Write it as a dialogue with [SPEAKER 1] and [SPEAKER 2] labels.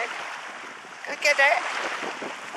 [SPEAKER 1] it. Go get it.